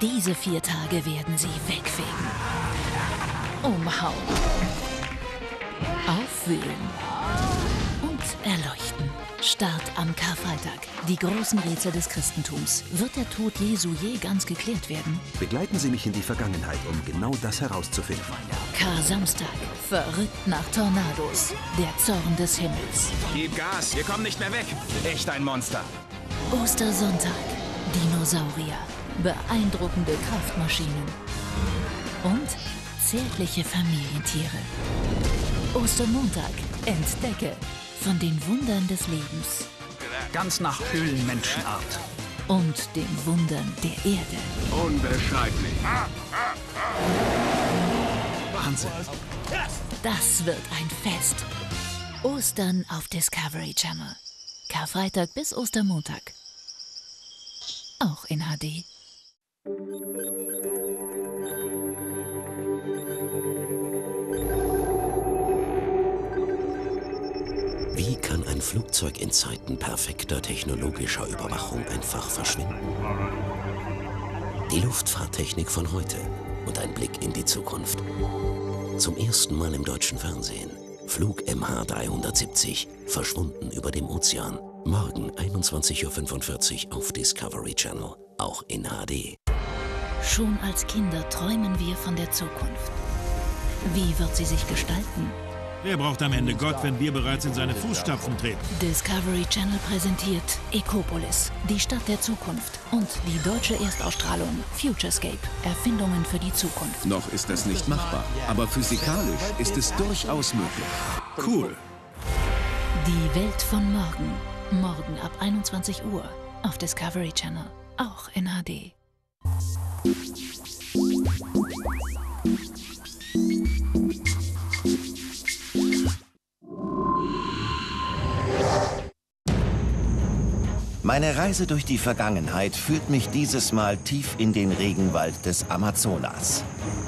Diese vier Tage werden sie wegfegen. Umhauen. Aufwühlen. Und erleuchten. Start am Karfreitag. Die großen Rätsel des Christentums. Wird der Tod Jesu je ganz geklärt werden? Begleiten Sie mich in die Vergangenheit, um genau das herauszufinden. Kar-Samstag. Verrückt nach Tornados. Der Zorn des Himmels. Gib Gas, wir kommen nicht mehr weg. Echt ein Monster. Ostersonntag. Dinosaurier. Beeindruckende Kraftmaschinen. Und zärtliche Familientiere. Ostermontag. Entdecke von den Wundern des Lebens Ganz nach Höhlenmenschenart. und den Wundern der Erde. Unbeschreiblich. Wahnsinn. Das wird ein Fest. Ostern auf Discovery Channel. Karfreitag bis Ostermontag. Auch in HD. Wie kann ein Flugzeug in Zeiten perfekter technologischer Überwachung einfach verschwinden? Die Luftfahrttechnik von heute und ein Blick in die Zukunft. Zum ersten Mal im deutschen Fernsehen. Flug MH370, verschwunden über dem Ozean. Morgen 21.45 Uhr auf Discovery Channel, auch in HD. Schon als Kinder träumen wir von der Zukunft. Wie wird sie sich gestalten? Wer braucht am Ende Gott, wenn wir bereits in seine Fußstapfen treten? Discovery Channel präsentiert Ecopolis, die Stadt der Zukunft und die deutsche Erstausstrahlung Futurescape, Erfindungen für die Zukunft. Noch ist es nicht machbar, aber physikalisch ist es durchaus möglich. Cool. Die Welt von morgen. Morgen ab 21 Uhr auf Discovery Channel, auch in HD. Meine Reise durch die Vergangenheit führt mich dieses Mal tief in den Regenwald des Amazonas.